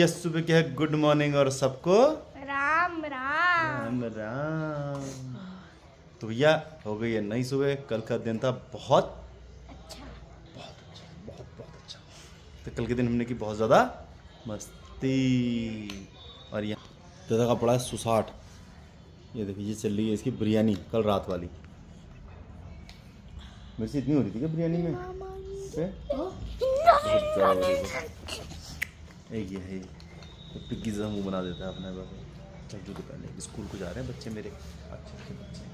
Yes सुबह के है गुड मॉर्निंग और सबको राम राम। राम राम। तो भैया हो गई है नई सुबह। कल का दिन था बहुत अच्छा। बहुत अच्छा बहुत बहुत अच्छा। तो कल के दिन हमने की बहुत ज़्यादा मस्ती। और यहाँ दादा का पड़ा है सुसाट। ये देखिए ये चल रही है इसकी बिरयानी कल रात वाली। मेरे से इतनी हो रही थी क्या बिरयानी में? एक ये है तो पिग्गी सा मुँह बना देता है अपने बाबा। चल जूते पहले स्कूल को जा रहे हैं बच्चे मेरे। अच्छे अच्छे बच्चे।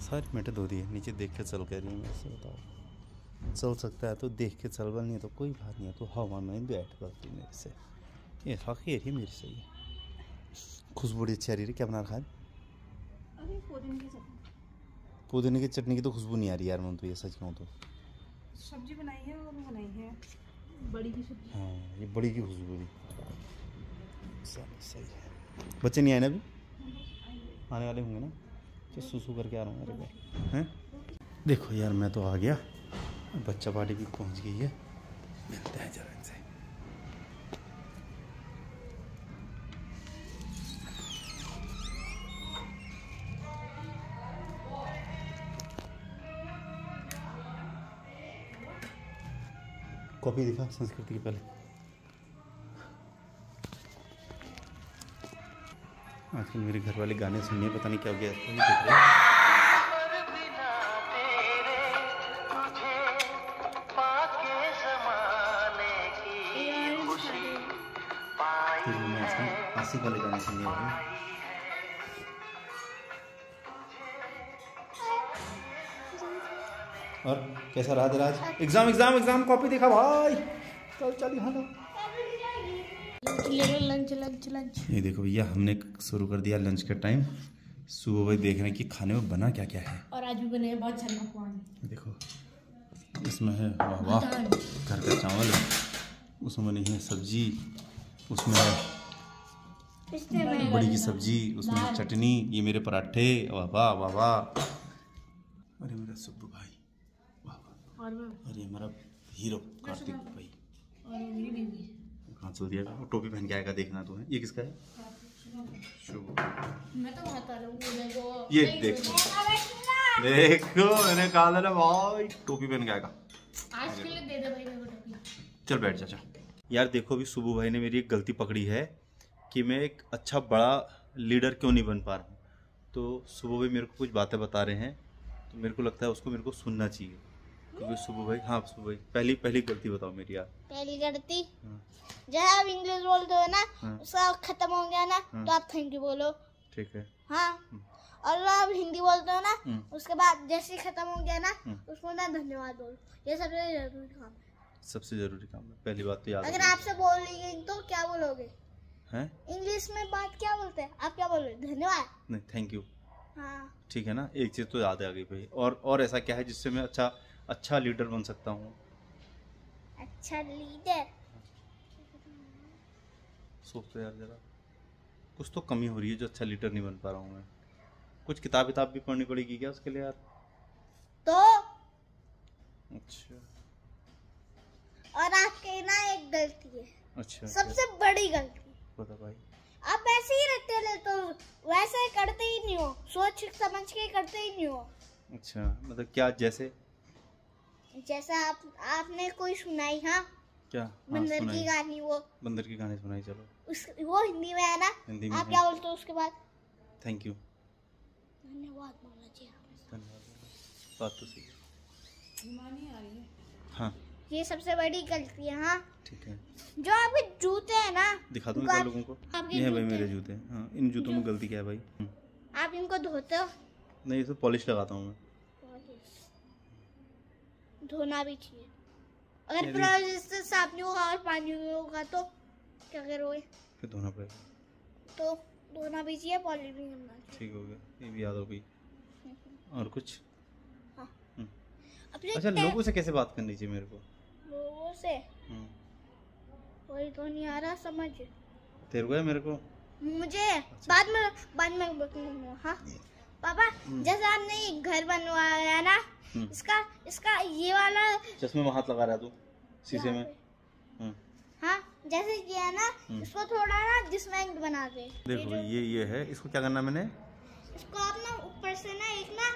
सारी मेटे धो दी है नीचे देख के चल कह रही है मेरे से बताओ। चल सकता है तो देख के चल बल नहीं तो कोई बात नहीं है तो हवा में बैठ गलती मेरे से। ये हकी है मेरे से ये खुशबू बड़ी अच्छी आ रही है क्या बना रखा है? पुदीने की की चटनी की तो खुशबू नहीं आ रही यार मैं तो ये सच कहूँ तो। सब्ज़ी बनाई है और बनाई है। हाँ ये बड़ी की खुशबू थी सही सही है। बच्चे नहीं आए ना अभी? आने वाले होंगे ना? तो सुसु करके आ रहा हूँ मेरे घर हैं? देखो यार, मैं तो आ गया। बच्चा पार्टी भी पहुँच गई है। मिलते हैं जरा। कॉपी दिखा संस्कृति की पहले। आजकल मेरे घर वाले गाने सुनने पता नहीं क्या हो गया। नहीं आसिफ वाले गाने सुनने वाला और कैसा रहा तेरा आज? एग्ज़ाम एग्ज़ाम एग्ज़ाम कॉपी देखा भाई। चल चल यहाँ लंच लंच लंच। ये देखो भैया हमने शुरू कर दिया लंच का टाइम। सुबह भाई देख रहे हैं कि खाने में बना क्या क्या है। और आज भी बने हैं बहुत सारे पकवान। देखो इसमें है वाह वाह। घर का चावल उसमें बनी है सब्ज़ी उसमें है बड़ी की सब्ज़ी उसमें है चटनी ये मेरे पराठे वाह वाह वाह वाह। अरे मेरा सुब्बू। और अरे हमारा हीरो कार्तिक भाई। और कहाँ चल दिया वो टोपी पहन के आएगा देखना तो है? ये किसका है? शुभ। मैं तो रहूँ ये देखो। देखो मैंने कहा था ना भाई टोपी पहन के आएगा। आज के लिए दे दे भाई मेरे को टोपी। चल बैठ जा जा यार देखो अभी सुबह भाई ने मेरी एक गलती पकड़ी है कि मैं एक अच्छा बड़ा लीडर क्यों नहीं बन पा रहा हूँ। तो सुबह भाई मेरे को कुछ बातें बता रहे हैं तो मेरे को लगता है उसको मेरे को सुनना चाहिए। क्योंकि सुबह भाई हाँ सुबह भाई पहली पहली गलती बताओ मेरी यार। पहली गलती? हाँ, जब आप इंग्लिश बोलते हो ना हाँ। उसका खत्म हो गया ना हाँ। तो आप थैंक यू बोलो। ठीक है। हाँ। और जब आप हिंदी बोलते हो ना हम्म। उसके बाद जैसे ही खत्म हो गया ना हम्म। उसको ना धन्यवाद बोलो। ये सबसे ज़रूरी काम है। सबसे ज़रूरी काम है। पहली बात तो याद अगर आपसे बोल रही तो क्या बोलोगे? हैं? इंग्लिश में बात क्या बोलते हैं? आप क्या बोलोगे? धन्यवाद। नहीं थैंक यू हाँ। ठीक है ना? एक चीज़ तो याद आ गई भाई। और और ऐसा क्या है जिससे मैं अच्छा अच्छा लीडर बन सकता हूँ। अच्छा लीडर? सोचते यार जरा। कुछ तो कमी हो रही है जो अच्छा लीडर नहीं बन पा रहा हूँ मैं। कुछ किताब किताब भी पढ़नी पड़ेगी क्या उसके लिए यार? तो? अच्छा। और आपके ना एक गलती है। अच्छा सबसे बड़ी गलती। बता भाई। आप ऐसे ही रहते ले तो वैसे करते ही नहीं हो। सोच समझ के करते ही नहीं हो। अच्छा मतलब क्या जैसे? जैसा आप आपने कोई सुनाई हाँ? क्या? हाँ, बंदर की कहानी वो। बंदर की कहानी सुनाई चलो। उस वो हिंदी में है ना? हिंदी में आप क्या बोलते हो उसके बाद? थैंक यू धन्यवाद बोलना चाहिए धन्यवाद। बात तो सही है। आ रही है। हाँ। ये सबसे बड़ी गलती है हाँ? ठीक है। जो आपके जूते हैं ना दिखा दूँ गा- लोगों को। ये है भाई मेरे जूते। हाँ इन जूतों में गलती क्या है भाई? आप इनको धोते हो? नहीं इसे पॉलिश लगाता हूँ मैं। धोना भी चाहिए। अगर मेरी- साफ़ नहीं होगा और पानी नहीं होगा तो क्या करोगे? फिर धोना पड़ेगा। तो धोना भी चाहिए पॉलिश भी करना चाहिए। ठीक हो गया ये भी याद हो गई। और कुछ? अपने अच्छा लोगों से कैसे बात करनी चाहिए मेरे को? लोगों से? हम्म, वही तो नहीं आ रहा समझ। तेरे को है मेरे को? मुझे। बाद में बाद में हाँ। पापा जैसे आपने ये घर बनवाया ना हम्म। इसका इसका ये वाला चश्मे में हाथ लगा रहा तू शीशे में। हम्म, हाँ जैसे किया ना इसको थोड़ा ना डिसमेंट बना दे। देखो ये ये है। इसको क्या करना मैंने? इसको आप ना ऊपर से ना एक ना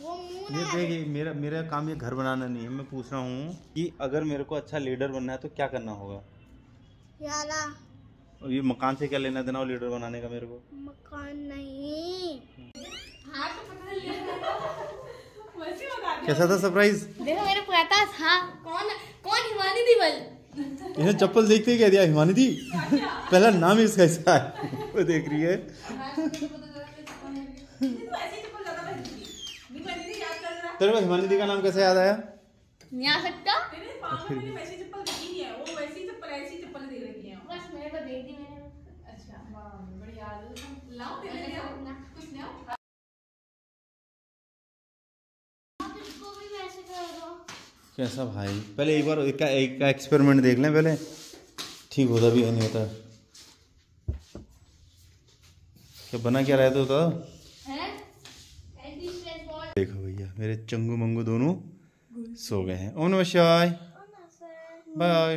वो मुँह ये देखिए मेरा मेरा काम ये घर बनाना नहीं है। मैं पूछ रहा हूँ कि अगर मेरे को अच्छा लीडर बनना है तो क्या करना होगा? याला। और ये मकान से क्या लेना देना लीडर बनाने का मेरे को? मकान नहीं। कैसा था सरप्राइज़ देखो मेरे पता था। कौन कौन हिमानी दीवल इन्हें चप्पल देखते ही कह दिया हिमानी दी पहला नाम ही इसका ऐसा है। वो देख रही है। ही तेरे को हिमानी दी का नाम कैसे याद आया? नहीं आ सकता? तेरे पाँव में मैंने वैसी चप्पल देखी नहीं है। वो वैसी चप्पल ऐसी चप्पल दे रखी है। बस मेरे को दे दी मैंने। अच्छा वाह बड़ी याद है। लाओ तेरे लिए कुछ ले आओ। आप इसको भी वैसे कर दो। कैसा भाई? पहले एक बार एक का एक का एक्सपेरिमेंट देख लें पहले। ठीक होता भी है नहीं होता। क्या बना क्या रहे थे तो हैं? एंटी स्ट्रेस बॉल देखो भैया मेरे चंगू मंगू दोनों। सो गए हैं। ओम नमः शिवाय। बाय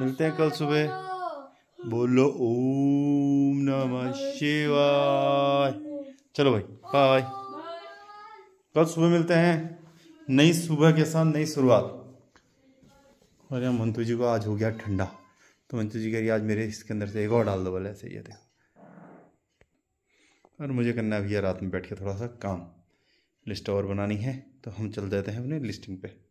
मिलते हैं कल सुबह। बोलो ओम नमः शिवाय। चलो भाई बाय कल सुबह मिलते हैं। नई सुबह के साथ नई शुरुआत। और यहाँ मंतू जी को आज हो गया ठंडा। तो मंतू जी कह रही आज मेरे इसके अंदर से एक और डाल दो बोले ऐसे ये देखो। और मुझे करना है भैया रात में बैठ के थोड़ा सा काम। लिस्ट और बनानी है तो हम चल देते हैं अपनी लिस्टिंग पे।